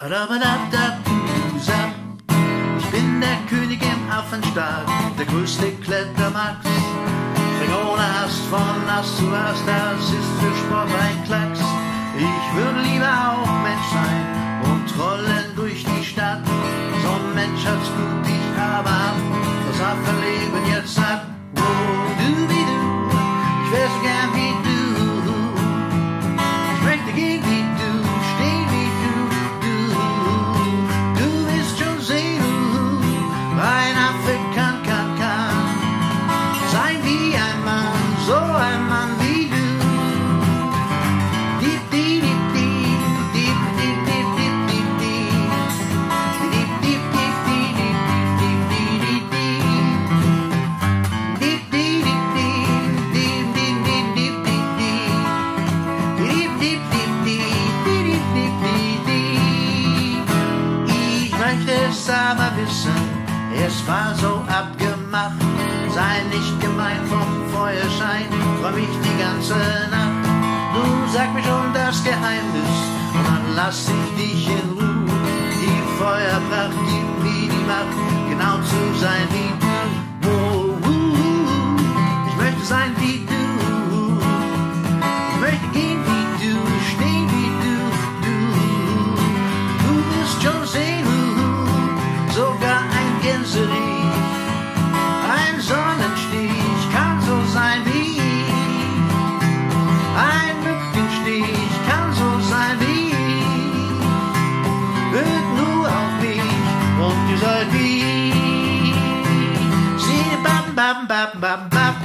Ich bin der König im Affenstall, der größte Klettermax. Spring ohne Ast von Ast zu Ast, das ist für Sport ein Klacks. Ich würde lieber auch Mensch sein und trollen durch die Stadt. So ein Mensch hat's gut, ich aber ab, das Affenleben jetzt ab. Aber wissen, es war so abgemacht. Sei nicht gemein vom Feuerschein, träum ich die ganze Nacht. Du sag mir schon das Geheimnis und dann lass ich dich in Ruhe. Die Feuerpracht gibt mir die Macht, genau zu sein wie du. bam bam bam bam.